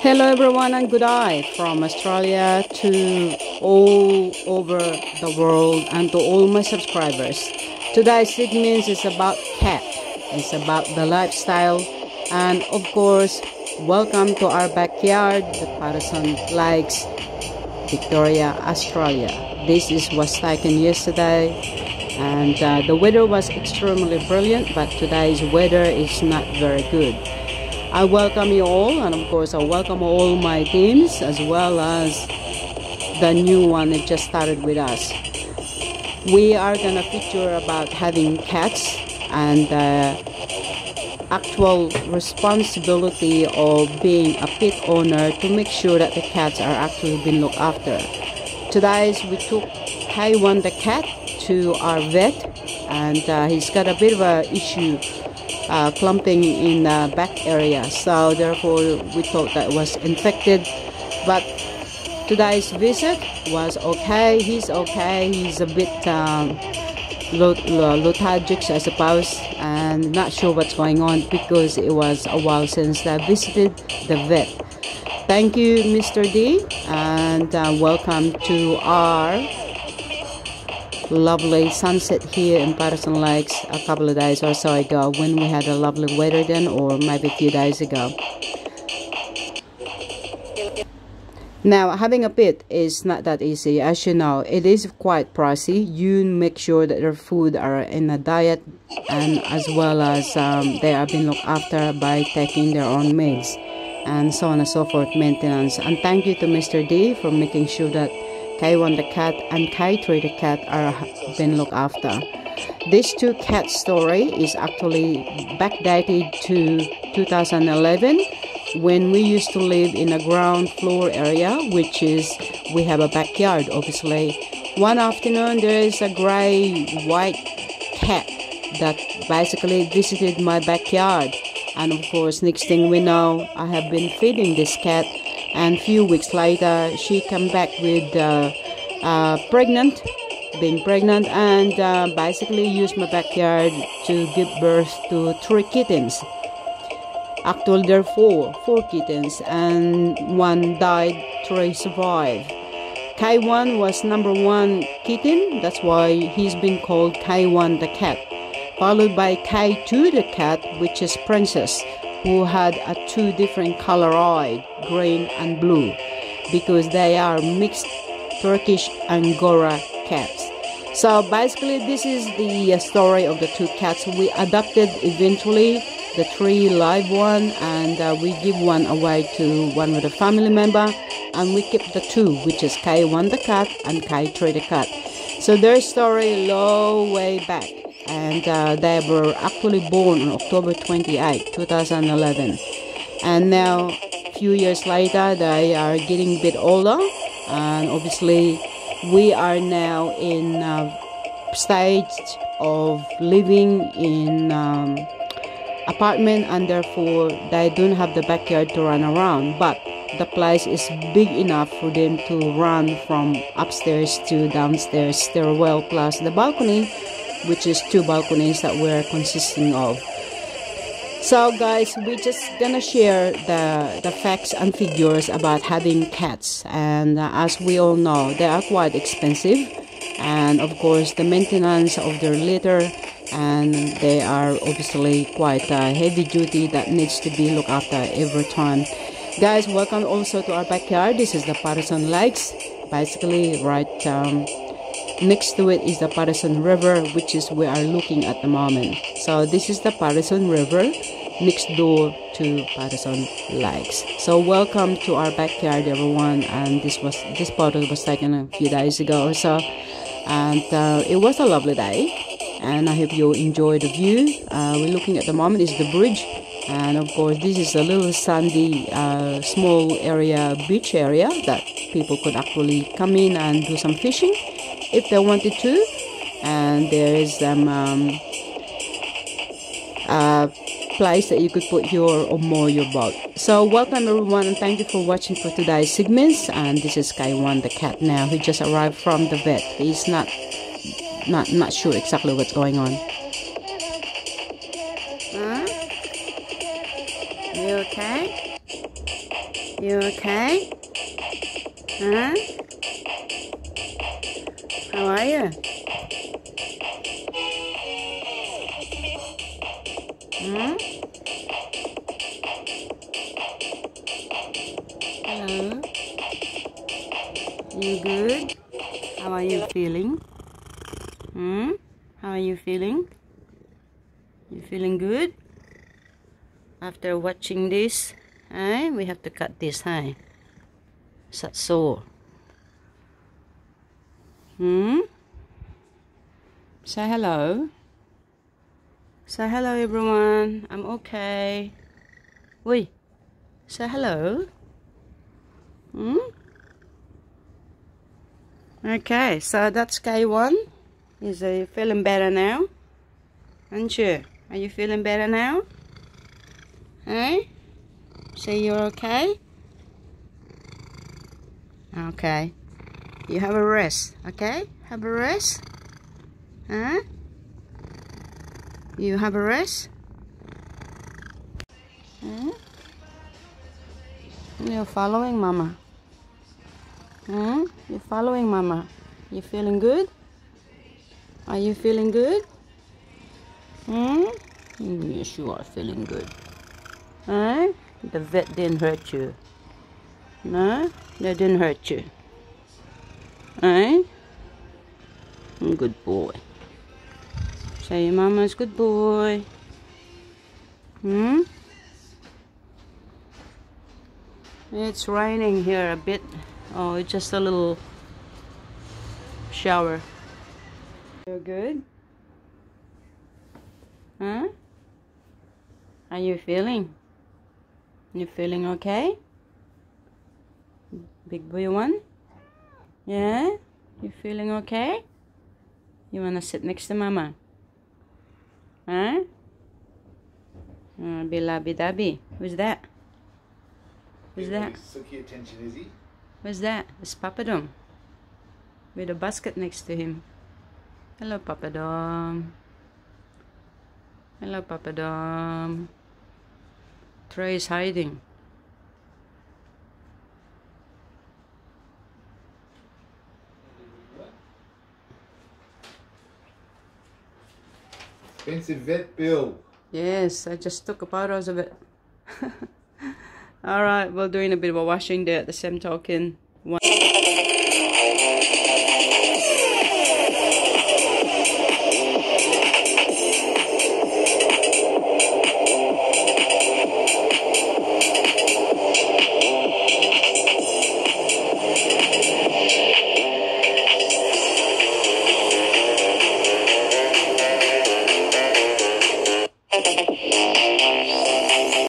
Hello everyone and good eye from Australia to all over the world and to all my subscribers. Today's segment is about cat. It's about the lifestyle and of course welcome to our backyard, the Patterson Lakes, Victoria, Australia. This is was taken yesterday and uh, the weather was extremely brilliant but today's weather is not very good. I welcome you all, and of course, I welcome all my teams as well as the new one that just started with us. We are gonna feature about having cats and the actual responsibility of being a pet owner to make sure that the cats are actually being looked after. Today, we took K1 the cat to our vet, and uh, he's got a bit of an issue uh, clumping in the back area. So therefore we thought that was infected. But today's visit was okay. He's okay. He's a bit um, lethargic I suppose and not sure what's going on because it was a while since I visited the vet. Thank you Mr. D and uh, welcome to our lovely sunset here in Patterson Lakes a couple of days or so ago when we had a lovely weather then or maybe a few days ago. Now, having a pet is not that easy. As you know, it is quite pricey. You make sure that their food are in a diet and as well as um, they are being looked after by taking their own meals and so on and so forth, maintenance. And thank you to Mr. D for making sure that K1 the cat and K3 the cat are been looked after. This two cat story is actually backdated to 2011 when we used to live in a ground floor area which is we have a backyard obviously. One afternoon there is a gray white cat that basically visited my backyard and of course next thing we know I have been feeding this cat and few weeks later she come back with uh, uh, pregnant being pregnant and uh, basically used my backyard to give birth to three kittens. Actually there are four four kittens and one died three survived. K1 was number one kitten that's why he's been called K1 the cat followed by K2 the cat which is princess who had a two different color eye, green and blue, because they are mixed Turkish Angora cats. So basically, this is the uh, story of the two cats. We adopted eventually the three live one, and uh, we give one away to one of the family member, and we keep the two, which is K1 the cat and K3 the cat. So their story low way back and uh, they were actually born on October 28, 2011. And now, a few years later, they are getting a bit older, and obviously, we are now in a stage of living in um, apartment, and therefore they don't have the backyard to run around, but the place is big enough for them to run from upstairs to downstairs stairwell plus the balcony which is two balconies that we're consisting of. So guys, we're just gonna share the, the facts and figures about having cats and uh, as we all know, they are quite expensive and of course the maintenance of their litter and they are obviously quite uh, heavy duty that needs to be looked after every time. Guys, welcome also to our backyard. This is the Patterson Lakes, basically right um, Next to it is the Patterson River, which is we are looking at the moment. So this is the Patterson River next door to Patterson Lakes. So welcome to our backyard, everyone. And this was this photo was taken a few days ago or so, and uh, it was a lovely day. And I hope you enjoy the view. Uh, we're looking at the moment is the bridge, and of course this is a little sandy, uh, small area, beach area that people could actually come in and do some fishing if they wanted to and there is um, um place that you could put your or more your boat so welcome everyone and thank you for watching for today's segments and this is One the cat now he just arrived from the vet he's not not not sure exactly what's going on huh? you okay You okay? Huh? How are you? Hmm? Hello? You good? How are you feeling? Hmm? How are you feeling? You feeling good? After watching this, eh? We have to cut this, huh? Is that sore? Hmm? Say hello. Say hello, everyone. I'm okay. Wait. Say hello. Hmm? Okay, so that's K1. Is he feeling better now? Aren't you? Are you feeling better now? Hey? Say you're okay? Okay. You have a rest, okay? Have a rest? Huh? You have a rest? Hmm? You're following mama. Hmm? You're following mama. You feeling good? Are you feeling good? Hmm? Yes, you are feeling good. Huh? The vet didn't hurt you. No? They didn't hurt you. Eh? Good boy. Say mama's good boy. Hmm? It's raining here a bit. Oh, it's just a little shower. You're good? Huh? How you feeling? You feeling okay? Big boy one? Yeah? You feeling okay? You wanna sit next to mama? Huh? Uh, be labby dabby. Who's that? Who's that? Suki attention, is he? Who's that? It's Papadom. With a basket next to him. Hello, Papadom. Hello, Papadom. Trey is hiding. Expensive vet bill. Yes, I just took a photos of it. Alright, we're doing a bit of a washing day at the same token.